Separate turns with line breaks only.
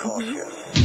Cautious.